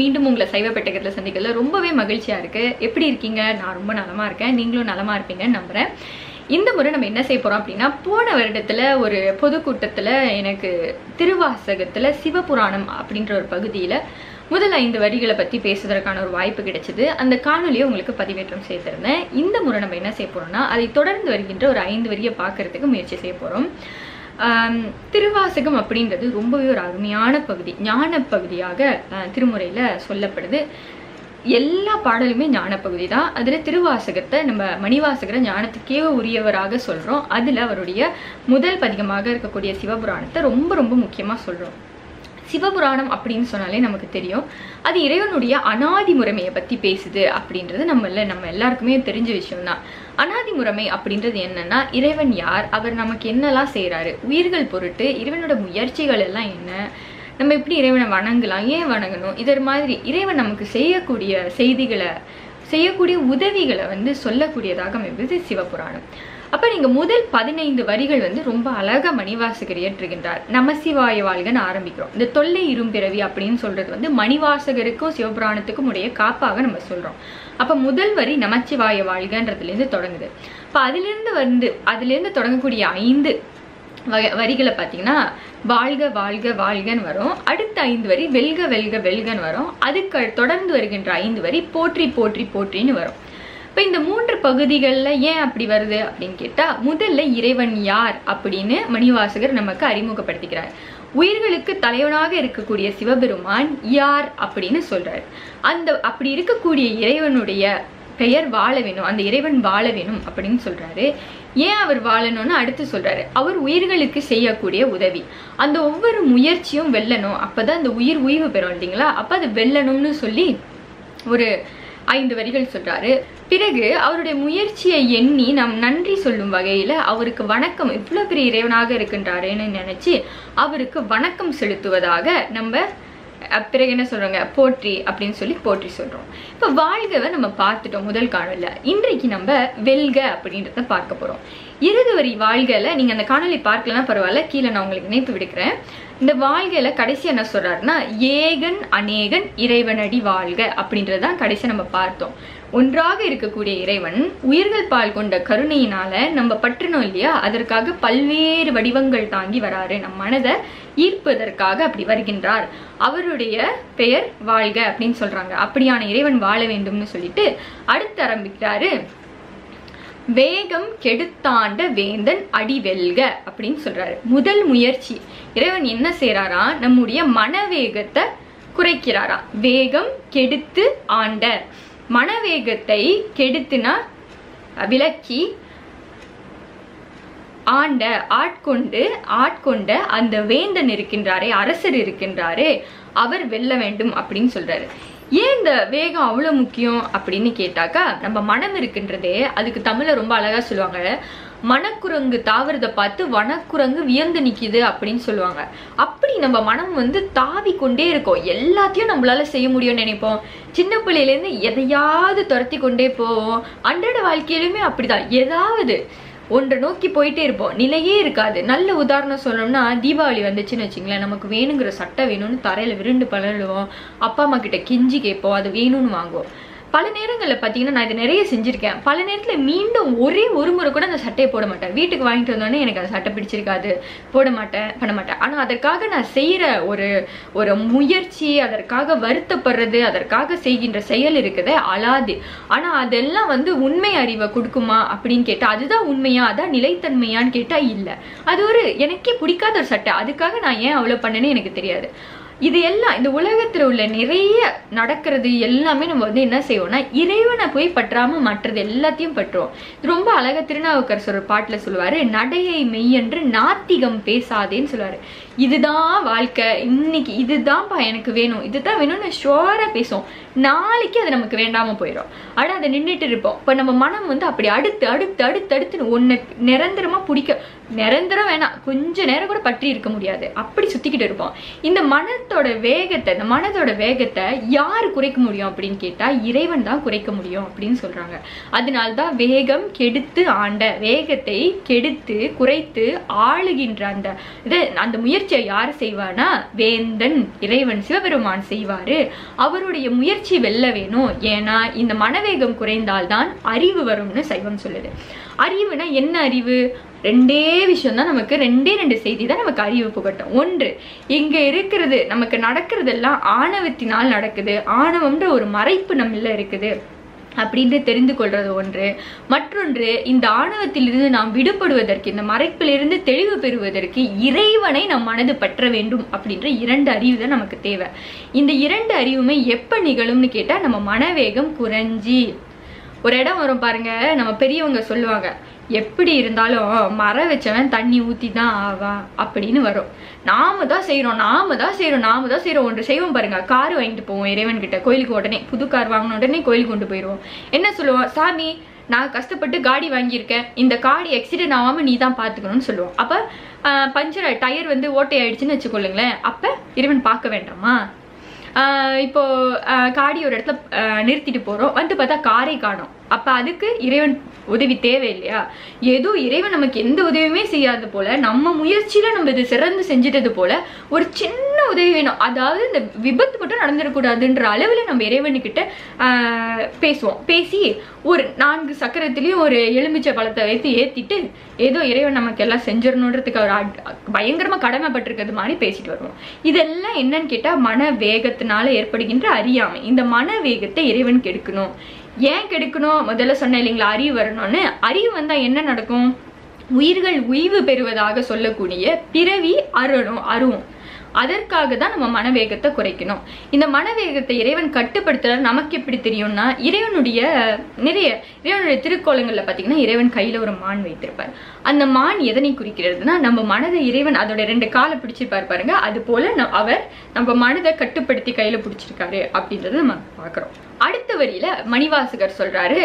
மீண்டும் உங்களை சைவ பெட்டகத்தில் சந்திக்கிறதுல ரொம்பவே மகிழ்ச்சியாக இருக்குது எப்படி இருக்கீங்க? நான் ரொம்ப நலமாக இருக்கேன். நீங்களும் நலமாக இருப்பீங்கன்னு நம்புகிறேன் இந்த முறை நம்ம என்ன செய்ய போகிறோம் அப்படின்னா போன வருடத்தில் ஒரு பொதுக்கூட்டத்தில் எனக்கு திருவாசகத்தில் சிவபுராணம் அப்படின்ற ஒரு பகுதியில் முதல் ஐந்து வரிகளை பற்றி பேசுவதற்கான ஒரு வாய்ப்பு கிடைச்சது. அந்த காணொலியை உங்களுக்கு பதிவேற்றம் செய்திருந்தேன் இந்த முறை நம்ம என்ன செய்ய போகிறோம்னா அதை தொடர்ந்து வருகின்ற ஒரு ஐந்து வரியை பார்க்கறதுக்கு முயற்சி செய்ய போகிறோம் திருவாசகம் அப்படின்றது ரொம்பவே ஒரு அருமையான பகுதி. ஞான பகுதியாக சொல்லப்படுது. எல்லா பாடலுமே ஞானப்பகுதி தான். அதில் திருவாசகத்தை நம்ம மணிவாசகரை ஞானத்துக்கே உரியவராக சொல்கிறோம் அதில் அவருடைய முதல் பதிகமாக இருக்கக்கூடிய சிவபுராணத்தை ரொம்ப ரொம்ப முக்கியமாக சொல்கிறோம் சிவபுராணம் அப்படின்னு சொன்னாலே நமக்கு தெரியும். அது இறைவனுடைய அனாதி முறைமையை பற்றி பேசுது அப்படின்றது நம்மள நம்ம எல்லாருக்குமே தெரிஞ்ச விஷயம் தான் அனாதி முறைமை அப்படின்றது என்னன்னா இறைவன் யார்? அவர் நமக்கு என்னெல்லாம் செய்கிறாரு உயிர்கள் பொருட்டு இறைவனோட முயற்சிகள் எல்லாம் என்ன? நம்ம எப்படி இறைவனை வணங்கலாம்? ஏன் வணங்கணும்? இதர் மாதிரி இறைவன் நமக்கு செய்யக்கூடிய செய்திகளை செய்யக்கூடிய உதவிகளை வந்து சொல்லக்கூடியதாக அமைப்பது சிவபுராணம். அப்ப நீங்க முதல் பதினைந்து வரிகள் வந்து ரொம்ப அழகா மணிவாசகர் இயற்றுகின்றார் நமசிவாய வாழ்கன்னு ஆரம்பிக்கிறோம். இந்த தொல்லை இரும்பிறவி அப்படின்னு சொல்றது வந்து மணிவாசகருக்கும் சிவபுராணத்துக்கும் உடைய காப்பாக நம்ம சொல்றோம். அப்ப முதல் வரி நமச்சிவாய வாழ்கன்றதுல இருந்து தொடங்குது. அப்ப அதிலிருந்து வந்து அதிலிருந்து தொடங்கக்கூடிய ஐந்து வரிகளை பார்த்தீங்கன்னா வாழ்க வாழ்க வாழ்கன்னு வரும். அடுத்த ஐந்து வரி வெல்க வெல்க வெல்கன்னு வரும். அதுக்கு தொடர்ந்து வருகின்ற ஐந்து வரி போற்றி போற்றி போற்றின்னு வரும். இப்போ இந்த மூன்று பகுதிகளில் ஏன் அப்படி வருது அப்படின்னு கேட்டால் முதல்ல இறைவன் யார் அப்படின்னு மணிவாசகர் நமக்கு அறிமுகப்படுத்திக்கிறார். உயிர்களுக்கு தலைவனாக இருக்கக்கூடிய சிவபெருமான் யார் அப்படின்னு சொல்றார். அந்த அப்படி இருக்கக்கூடிய இறைவனுடைய பெயர் வாழ வேணும் அந்த இறைவன் வாழ வேணும் அப்படின்னு சொல்றாரு. ஏன் அவர் வாழணும்னு அடுத்து சொல்றாரு. அவர் உயிர்களுக்கு செய்யக்கூடிய உதவி. அந்த ஒவ்வொரு முயற்சியும் வெல்லணும். அப்பதான் அந்த உயிர் உய்வு பெறும் இல்லைங்களா? அப்ப அது வெல்லணும்னு சொல்லி ஒரு ஐந்து வரிகள் சொல்றாரு. பிறகு அவருடைய முயற்சியை எண்ணி நாம் நன்றி சொல்லும் வகையில் அவருக்கு வணக்கம் இவ்வளோ பெரிய இறைவனாக இருக்கின்றாரேன்னு நினச்சி அவருக்கு வணக்கம் செலுத்துவதாக நம்ம பிறகு என்ன சொல்கிறாங்க போற்றி அப்படின்னு சொல்லி போற்றி சொல்கிறோம் இப்போ வாழ்கவை நம்ம பார்த்துட்டோம் முதல் காணொலியில் இன்றைக்கு நம்ம வெல்க அப்படின்றத பார்க்க போகிறோம் இறுதி வரி வாழ்கல நீங்கள் அந்த காணொலி பார்க்கலன்னா பரவாயில்ல. கீழே நான் உங்களுக்கு இணைப்பு விடுக்கிறேன். இந்த வாழ்கையில கடைசி என்ன சொல்றாருன்னா ஏகன் அநேகன் இறைவனடி வாழ்க அப்படின்றதான் கடைசி நம்ம பார்த்தோம். ஒன்றாக இருக்கக்கூடிய இறைவன் உயிர்கள் பால் கொண்ட கருணையினால நம்ம பற்றுனோம் இல்லையா? அதற்காக பல்வேறு வடிவங்கள் தாங்கி வராரு. நம் மனதை ஈர்ப்பதற்காக அப்படி வருகின்றார். அவருடைய பெயர் வாழ்க அப்படின்னு சொல்றாங்க. அப்படியான இறைவன் வாழ வேண்டும்னு சொல்லிட்டு அடுத்து ஆரம்பிக்கிறாரு வேகம் கெடுத்தாண்ட வேந்தன் அடி வெல்க அப்படின்னு சொல்றாரு. முதல் முயற்சி. இறைவன் என்ன செய்யறாரா நம்முடைய மனவேகத்தை குறைக்கிறாரா. வேகம் கெடுத்து ஆண்ட. மனவேகத்தை கெடுத்துனா விலக்கி ஆண்ட ஆட்கொண்டு ஆட்கொண்ட அந்த வேந்தன் இருக்கின்றாரே அரசர் இருக்கின்றாரே அவர் வெல்ல வேண்டும் அப்படின்னு சொல்றாரு. ஏன் இந்த வேகம் அவ்வளோ முக்கியம் அப்படின்னு கேட்டாக்கா நம்ம மனம் இருக்குன்றதே அதுக்கு தமிழ்ல ரொம்ப அழகா சொல்லுவாங்க. மனக்குரங்கு தாவறதை பார்த்து வனக்குரங்கு வியந்து நிக்குது அப்படின்னு சொல்லுவாங்க. அப்படி நம்ம மனம் வந்து தாவி கொண்டே இருக்கும். எல்லாத்தையும் நம்மளால செய்ய முடியும்னு நினைப்போம். சின்ன பிள்ளையிலேருந்து எதையாவது துரத்தி கொண்டே போவோம். அன்றாட வாழ்க்கையிலுமே அப்படிதான். ஏதாவது ஒன்றை நோக்கி போயிட்டே இருப்போம். நிலையே இருக்காது. நல்ல உதாரணம் சொல்லணும்னா தீபாவளி வந்துச்சுன்னு வச்சுங்களேன் நமக்கு வேணுங்கிற சட்டை வேணும்னு தரையில விருண்டு பழலுவோம் அப்பா அம்மா கிட்ட கிஞ்சி கேட்போம் அது வேணும்னு வாங்குவோம். பல நேரங்களில் பார்த்தீங்கன்னா நான் இதை நிறைய செஞ்சுருக்கேன். பல நேரத்தில் மீண்டும் ஒரே ஒரு முறை கூட அந்த சட்டையை போட மாட்டேன். வீட்டுக்கு வாங்கிட்டு வந்தோடனே எனக்கு அந்த சட்டை பிடிச்சிருக்காது. போட மாட்டேன் பண்ண மாட்டேன். ஆனால் அதற்காக நான் செய்கிற ஒரு ஒரு முயற்சி அதற்காக வருத்தப்படுறது அதற்காக செய்கின்ற செயல் இருக்குது அலாது. ஆனால் அதெல்லாம் வந்து உண்மை அறிவை கொடுக்குமா அப்படின்னு கேட்டால் அதுதான் உண்மையா அதான் நிலைத்தன்மையான்னு கேட்டால் இல்லை. அது ஒரு எனக்கே பிடிக்காத ஒரு சட்டை. அதுக்காக நான் ஏன் அவ்வளோ பண்ணேன்னு எனக்கு தெரியாது. இது எல்லாம் இந்த உலகத்துல உள்ள நிறைய நடக்கிறது எல்லாமே நம்ம வந்து என்ன செய்வோம்னா இறைவனை போய் பற்றாம மற்றது எல்லாத்தையும் பற்றுவோம். ரொம்ப அழக திருநாவுக்கரசர் ஒரு பாட்டுல சொல்லுவாரு நடையை மெய்யென்று நாத்திகம் பேசாதேன்னு சொல்லுவாரு. இதுதான் வாழ்க்கை. இன்னைக்கு இதுதான்ப்பா எனக்கு வேணும். இதுதான் வேணும்னு ஷுவரா பேசுவோம். நாளைக்கு அது நமக்கு வேண்டாம போயிடும் ஆனா அதை நின்றுட்டு இருப்போம். இப்ப நம்ம மனம் வந்து அப்படி அடுத்து அடுத்து அடுத்து அடுத்துன்னு ஒன்னு நிரந்தரமா பிடிக்க நிரந்தரம் வேணாம். கொஞ்ச நேரம் கூட பற்றி இருக்க முடியாது. அப்படி சுத்திக்கிட்டு இருப்போம். இந்த மனத்தோட வேகத்தை இந்த மனதோட வேகத்தை யார் குறைக்க முடியும் அப்படின்னு கேட்டா இறைவன் தான் குறைக்க முடியும் அப்படின்னு சொல்றாங்க. அதனால்தான் வேகம் கெடுத்து ஆண்ட வேகத்தை கெடுத்து குறைத்து ஆளுகின்ற அந்த இது அந்த முயற்சியை யார் செய்வானா வேந்தன் இறைவன் சிவபெருமான் செய்வாரு. அவருடைய முயற்சி வெல்ல வேணும். ஏன்னா இந்த மனவேகம் குறைந்தால்தான் அறிவு வரும்னு சைவம் சொல்லுது. அறிவுனா என்ன அறிவு? ரெண்டே விஷயம் தான் நமக்கு ரெண்டே ரெண்டு செய்தி தான் நமக்கு அறிவு புகட்டும் ஒன்று இங்க இருக்கிறது நமக்கு நடக்கிறதெல்லாம் ஆணவத்தினால் நடக்குது. ஆணவம்ன்ற ஒரு மறைப்பு நம்மள இருக்குது. அப்படின்னு தெரிந்து கொள்றது ஒன்று. மற்றொன்று இந்த ஆணவத்திலிருந்து நாம் விடுபடுவதற்கு இந்த மறைப்பிலிருந்து தெளிவு பெறுவதற்கு இறைவனை நம் மனது பற்ற வேண்டும் அப்படின்ற இரண்டு அறிவு தான் நமக்கு தேவை. இந்த இரண்டு அறிவுமே எப்ப நிகழும்னு கேட்டா நம்ம மனவேகம் குறைஞ்சி. ஒரு இடம் வரும் பாருங்க நம்ம பெரியவங்க சொல்லுவாங்க எப்படி இருந்தாலும் மரம் வச்சவன் தண்ணி ஊத்தி தான் ஆவான் அப்படின்னு வரும். நாம தான் செய்கிறோம் நாம தான் செய்கிறோம் நாம தான் செய்கிறோம் ஒன்று செய்வோம் பாருங்க. கார் வாங்கிட்டு போவோம் இறைவன் கிட்ட கோயிலுக்கு உடனே புது கார் வாங்கின உடனே கோயிலுக்கு கொண்டு போயிடுவோம். என்ன சொல்லுவோம்? சாமி நான் கஷ்டப்பட்டு காடி வாங்கியிருக்கேன். இந்த காடி ஆக்சிடென்ட் ஆகாம நீ தான் பார்த்துக்கணும்னு சொல்லுவோம். அப்போ பஞ்சர் டயர் வந்து ஓட்டை ஆயிடுச்சுன்னு வச்சுக்கொள்ளுங்களேன் அப்போ இறைவன் பார்க்க வேண்டாமா? இப்போ காடி ஒரு இடத்துல நிறுத்திட்டு போறோம். வந்து பார்த்தா காரை காணும். அப்ப அதுக்கு இறைவன் உதவி தேவை இல்லையா ஏதோ இறைவன் நமக்கு எந்த உதவியுமே செய்யாத போல நம்ம முயற்சியில நம்ம இது சிறந்து செஞ்சிட்டது போல ஒரு சின்ன உதவி வேணும். அதாவது இந்த விபத்து மட்டும் நடந்துடக்கூடாதுன்ற அளவில் நம்ம இறைவனுக்கிட்ட பேசுவோம். பேசி ஒரு நான்கு சக்கரத்துலேயும் ஒரு எலுமிச்சை பழத்தை வைத்து ஏற்றிட்டு ஏதோ இறைவன் நமக்கு எல்லாம் செஞ்சிடணுன்றதுக்கு ஒரு பயங்கரமாக கடமைப்பட்டிருக்கிறது மாதிரி பேசிட்டு வருவோம். இதெல்லாம் என்னன்னு கேட்டால் மன வேகத்தினால ஏற்படுகின்ற அறியாமை. இந்த மன வேகத்தை இறைவன் கெடுக்கணும். ஏன் கெடுக்கணும்? முதல்ல சொன்னேன் இல்லைங்களா அறிவு வரணும்னு. அறிவு வந்தால் என்ன நடக்கும்? உயிர்கள் உய்வு பெறுவதாக சொல்லக்கூடிய பிறவி அருணும் அருவும். அதற்காக தான் நம்ம மனவேகத்தை குறைக்கணும். இந்த மனவேகத்தை இறைவன் கட்டுப்படுத்துற நமக்கு எப்படி தெரியும்னா இறைவனுடைய நிறைய இறைவனுடைய திருக்கோலங்களில் பார்த்தீங்கன்னா இறைவன் கையில் ஒரு மான் வைத்திருப்பார். அந்த மான் எதனை குறிக்கிறதுனா நம்ம மனதை இறைவன் அதோட ரெண்டு காலை பிடிச்சிருப்பார் பாருங்க. அது போல அவர் நம்ம மனதை கட்டுப்படுத்தி கையில் பிடிச்சிருக்காரு அப்படின்றத நம்ம பார்க்குறோம் அடுத்த வரியில மணிவாசகர் சொல்றாரு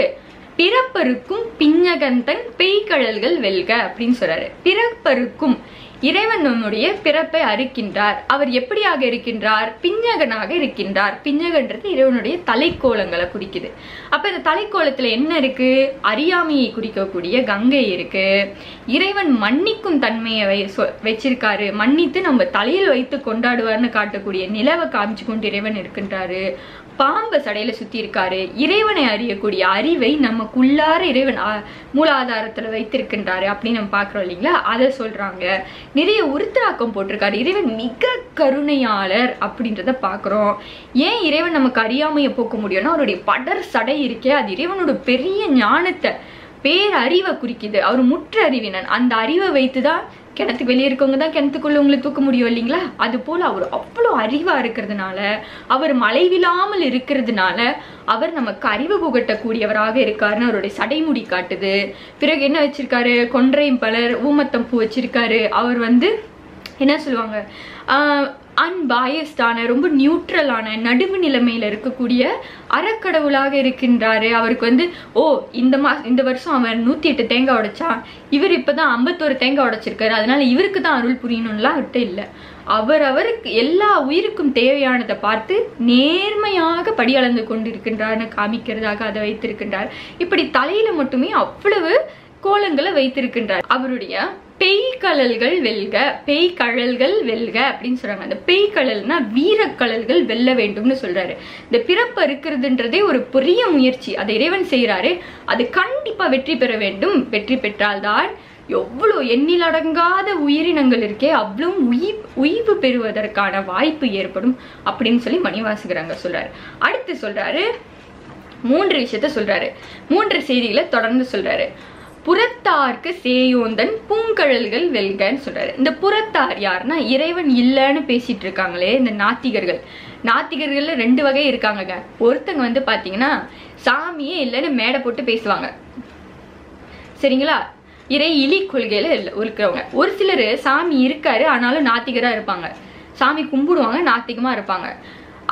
பிறப்பருக்கும் பிஞ்சகந்தன் பெய்கழல்கள் வெல்க அப்படின்னு சொல்றாரு. பிறப்பருக்கும் இறைவன் நம்முடைய பிறப்பை அறுக்கின்றார். அவர் எப்படியாக இருக்கின்றார்? பிஞ்சகனாக இருக்கின்றார். பிஞ்சகன்றது இறைவனுடைய தலைக்கோலங்களை குறிக்குது. அப்ப இந்த தலைக்கோலத்துல என்ன இருக்கு? அறியாமையை குறிக்கக்கூடிய கங்கை இருக்கு. இறைவன் மன்னிக்கும் தன்மையை வை சொ- வச்சிருக்காரு. மன்னித்து நம்ம தலையில் வைத்து கொண்டாடுவார்னு காட்டக்கூடிய நிலவை காமிச்சு கொண்டு இறைவன் இருக்கின்றாரு. பாம்பை சடையில சுத்தி இருக்காரு இறைவனை அறியக்கூடிய அறிவை நமக்குள்ளார இறைவன் மூலாதாரத்துல வைத்திருக்கின்றாரு அப்படின்னு நம்ம பாக்குறோம் இல்லைங்களா? அதை சொல்றாங்க. நிறைய உருத்திராக்கம் போட்டிருக்காரு. இறைவன் மிக கருணையாளர் அப்படின்றத பாக்குறோம் ஏன் இறைவன் நமக்கு அறியாமையை போக்க முடியும்னா அவருடைய படர் சடை இருக்கே அது இறைவனோட பெரிய ஞானத்தை பேரறிவை குறிக்குது. அவர் முற்று அறிவினன் அந்த அறிவை வைத்துதான் கிணத்துக்கு வெளியே இருக்கவங்க தான் கிணத்துக்குள்ள உங்களை தூக்க முடியும் இல்லைங்களா? அது போல அவர் அவ்வளோ அறிவா இருக்கிறதுனால அவர் மலைவில்லாமல் இருக்கிறதுனால அவர் நமக்கு அறிவு புகட்டக்கூடியவராக இருக்காருன்னு அவருடைய சடைமுடி காட்டுது. பிறகு என்ன வச்சிருக்காரு? கொன்றையும் பலர் ஊமத்தம் பூ வச்சிருக்காரு. அவர் வந்து என்ன சொல்லுவாங்க? அன்பாயஸ்டான ரொம்ப நியூட்ரலான நடுவு நிலைமையில் இருக்கக்கூடிய அறக்கடவுளாக இருக்கின்றாரு. அவருக்கு வந்து ஓ இந்த மா இந்த வருஷம் அவன் நூற்றி எட்டு தேங்காய் உடைச்சான். இவர் இப்பதான் ஐம்பத்தோரு தேங்காய் உடைச்சிருக்காரு. அதனால இவருக்கு தான் அருள் புரியணும்லாம் அவர்கிட்ட இல்லை. அவர் அவருக்கு எல்லா உயிருக்கும் தேவையானதை பார்த்து நேர்மையாக படி அளந்து கொண்டிருக்கின்றார்னு காமிக்கிறதாக அதை வைத்திருக்கின்றார். இப்படி தலையில மட்டுமே அவ்வளவு கோலங்களை வைத்திருக்கின்றார். அவருடைய பெய்கழல்கள் வெல்க பெய்கழல்கள் வெல்க அப்படின்னு சொல்றாங்க. அந்த பெய்கழல்னா வீரக்கழல்கள் வெல்ல வேண்டும்னு சொல்றாரு. இந்த பிறப்பு இருக்கிறதுன்றதே ஒரு பெரிய முயற்சி. அதை இறைவன் செய்யறாரு அது கண்டிப்பா வெற்றி பெற வேண்டும். வெற்றி பெற்றால்தான் எவ்வளவு எண்ணிலடங்காத உயிரினங்கள் இருக்கே அவ்வளவு உயிர் உய்வு பெறுவதற்கான வாய்ப்பு ஏற்படும் அப்படின்னு சொல்லி மணிவாசுகிறாங்க சொல்றாரு. அடுத்து சொல்றாரு மூன்று விஷயத்த சொல்றாரு. மூன்று செய்திகளை தொடர்ந்து சொல்றாரு. புறத்தார்க்கு சேயோந்தன் பூங்கழல்கள் வெல்கன்னு சொல்றாரு. இந்த புறத்தார் யாருன்னா இறைவன் இல்லைன்னு பேசிட்டு இருக்காங்களே இந்த நாத்திகர்கள். நாத்திகர்கள்ல ரெண்டு வகை இருக்காங்கங்க. ஒருத்தங்க வந்து பாத்தீங்கன்னா சாமியே இல்லைன்னு மேடை போட்டு பேசுவாங்க. சரிங்களா? இறை இலி கொள்கையில இருக்கிறவங்க. ஒரு சிலர் சாமி இருக்காரு ஆனாலும் நாத்திகரா இருப்பாங்க. சாமி கும்பிடுவாங்க நாத்திகமா இருப்பாங்க.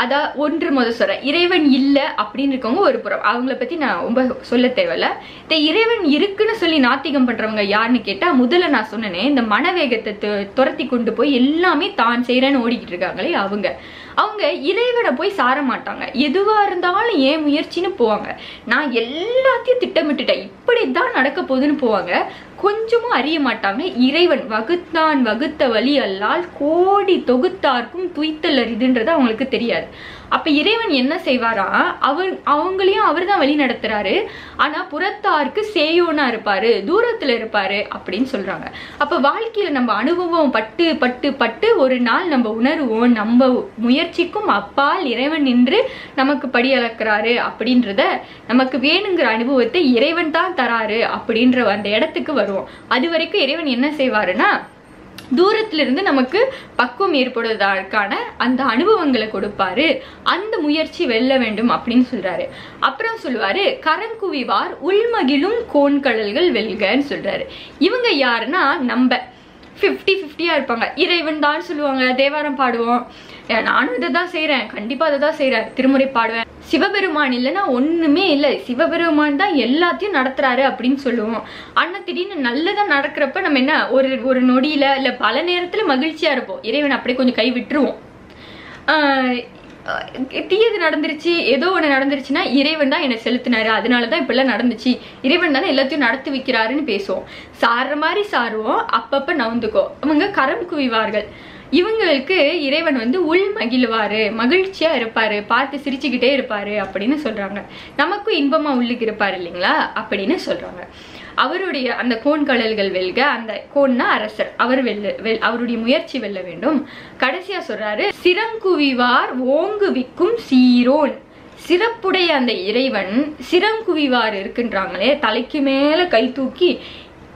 அதான் ஒன்று முதல் சொல்ற. இறைவன் இல்லை அப்படின்னு இருக்கவங்க ஒரு புறம். அவங்கள பத்தி நான் ரொம்ப சொல்ல தேவையில்ல. இந்த இறைவன் இருக்குன்னு சொல்லி நாத்திகம் பண்றவங்க யாருன்னு கேட்டா முதல்ல நான் சொன்னேனே இந்த மனவேகத்தை துரத்தி கொண்டு போய் எல்லாமே தான் செய்யறேன்னு ஓடிக்கிட்டு இருக்காங்களே அவங்க. அவங்க இறைவனை போய் சார மாட்டாங்க. எதுவா இருந்தாலும் ஏன் முயற்சின்னு போவாங்க. நான் எல்லாத்தையும் திட்டமிட்டுட்டேன். இப்படித்தான் நடக்க போகுதுன்னு போவாங்க. கொஞ்சமும் அறிய மாட்டாங்க. இறைவன் வகுத்தான் வகுத்த வழி அல்லால் கோடி தொகுத்தார்க்கும் துய்த்தல் அறிதுன்றது அவங்களுக்கு தெரியாது. அப்ப இறைவன் என்ன செய்வாரா? அவர் அவங்களையும் அவர் தான் வழி நடத்துறாரு. ஆனா புறத்தாருக்கு சேயோனா இருப்பாரு தூரத்துல இருப்பாரு அப்படின்னு சொல்றாங்க. அப்ப வாழ்க்கையில நம்ம அனுபவம் பட்டு பட்டு பட்டு ஒரு நாள் நம்ம உணர்வோம். நம்ம முயற்சிக்கும் அப்பால் இறைவன் நின்று நமக்கு படி அளக்கிறாரு அப்படின்றத நமக்கு வேணுங்கிற அனுபவத்தை இறைவன் தான் தராரு அப்படின்ற அந்த இடத்துக்கு வருவோம். அது வரைக்கும் இறைவன் என்ன செய்வாருன்னா தூரத்திலிருந்து நமக்கு பக்குவம் ஏற்படுவதற்கான அந்த அனுபவங்களை கொடுப்பாரு. அந்த முயற்சி வெல்ல வேண்டும் அப்படின்னு சொல்றாரு. அப்புறம் சொல்லுவாரு கரங்குவிவார் உள்மகிழும் கோண்கடல்கள் வெல்கன்னு சொல்றாரு. இவங்க யாருன்னா நம்ம. ஃபிஃப்டி ஃபிஃப்டியாக இருப்பாங்க. இறைவன் தான் சொல்லுவாங்க தேவாரம் பாடுவோம். நானும் இதை தான் செய்கிறேன் கண்டிப்பாக அதை தான் செய்கிறேன் திருமுறை பாடுவேன். சிவபெருமான் இல்லைன்னா ஒன்றுமே இல்லை. சிவபெருமான் தான் எல்லாத்தையும் நடத்துறாரு அப்படின்னு சொல்லுவோம். ஆனால் திடீர்னு நல்லதாக நடக்கிறப்ப நம்ம என்ன ஒரு ஒரு நொடியில் இல்லை பல நேரத்தில் மகிழ்ச்சியாக இருப்போம். இறைவன் அப்படியே கொஞ்சம் கை விட்டுருவோம். தீயது நடந்துருச்சு ஏதோ ஒன்று நடந்துருச்சுன்னா இறைவன் தான் என்னை செலுத்தினாரு. அதனால தான் இப்படிலாம் நடந்துச்சு. இறைவன் தானே எல்லாத்தையும் நடத்தி வைக்கிறாருன்னு பேசுவோம். சாடுற மாதிரி சாருவோம் அப்பப்போ நவுந்துக்கோ அவங்க கரம் குவிவார்கள். இவங்களுக்கு இறைவன் வந்து உள் மகிழ்வாரு மகிழ்ச்சியா இருப்பாரு பார்த்து சிரிச்சுக்கிட்டே இருப்பாரு அப்படின்னு சொல்றாங்க. நமக்கும் இன்பமா உள்ளுக்கு இருப்பாரு இல்லைங்களா? அப்படின்னு சொல்றாங்க. அவருடைய அந்த கோன் கடல்கள் வெல்க அந்த கோன்னா அரசர். அவர் வெல்ல வெல் அவருடைய முயற்சி வெல்ல வேண்டும். கடைசியா சொல்றாரு சிறங்குவிவார் ஓங்குவிக்கும் சீரோன். சிறப்புடைய அந்த இறைவன் சிறங்குவிவார் இருக்கின்றாங்களே தலைக்கு மேல கை தூக்கி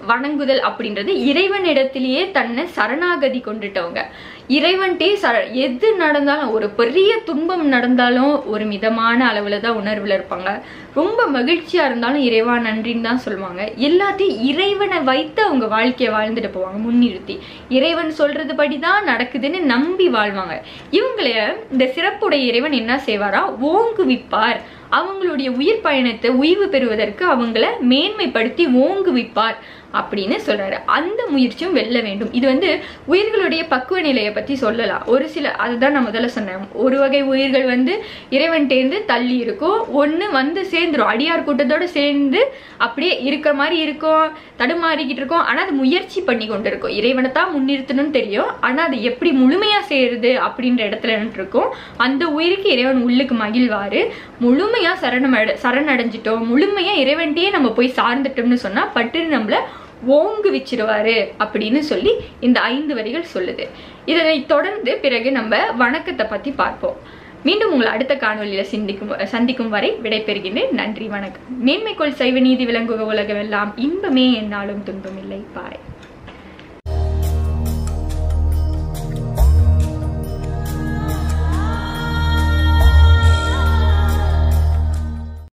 வணங்குதல் அப்படின்றது இறைவனிடத்திலேயே தன்னை சரணாகதி கொண்டுட்டவங்க. இறைவன்ட்டே சர எது நடந்தாலும் ஒரு பெரிய துன்பம் நடந்தாலும் ஒரு மிதமான அளவில் தான் உணர்வில் இருப்பாங்க. ரொம்ப மகிழ்ச்சியாக இருந்தாலும் இறைவா நன்றின்னு தான் சொல்லுவாங்க. எல்லாத்தையும் இறைவனை வைத்து அவங்க வாழ்க்கையை வாழ்ந்துட்டு போவாங்க முன்னிறுத்தி. இறைவன் சொல்றது படிதான் நடக்குதுன்னு நம்பி வாழ்வாங்க. இவங்கள இந்த சிறப்புடைய இறைவன் என்ன செய்வாரா? ஓங்குவிப்பார். அவங்களுடைய உயிர் பயணத்தை உய்வு பெறுவதற்கு அவங்கள மேன்மைப்படுத்தி ஓங்குவிப்பார். அப்படின்னு சொல்றாரு. அந்த முயற்சியும் வெல்ல வேண்டும். இது வந்து உயிர்களுடைய பக்குவ நிலையை பத்தி சொல்லலாம். ஒரு சில அதுதான் நான் முதல்ல சொன்னேன். ஒரு வகை உயிர்கள் வந்து இறைவன்டேந்து தள்ளி இருக்கும். ஒண்ணு வந்து சேர்ந்துரும். அடியார் கூட்டத்தோட சேர்ந்து அப்படியே இருக்கிற மாதிரி இருக்கும். தடுமாறிக்கிட்டு இருக்கும். ஆனா அது முயற்சி பண்ணி கொண்டு இருக்கும் இறைவனை தான் முன்னிறுத்தணும்னு தெரியும். ஆனா அது எப்படி முழுமையா செய்யறது அப்படின்ற இடத்துல இருக்கும் அந்த உயிருக்கு இறைவன் உள்ளுக்கு மகிழ்வாரு. முழுமையா சரணமட சரணடைஞ்சிட்டோம் முழுமையா இறைவன்கிட்டயே நம்ம போய் சார்ந்துட்டோம்னு சொன்னா பட்டு நம்மள ஓங்கு வச்சிருவாரு அப்படின்னு சொல்லி இந்த ஐந்து வரிகள் சொல்லுது. இதனை தொடர்ந்து பிறகு நம்ம வணக்கத்தை பத்தி பார்ப்போம். மீண்டும் உங்களை அடுத்த காணொலியில சிந்திக்கும் சந்திக்கும் வரை விடைபெறுகின்றேன். நன்றி வணக்கம். மேன்மைக்குள் சைவ நீதி விளங்குக உலகமெல்லாம். இன்பமே என்னாலும் துன்பமில்லை. பாய்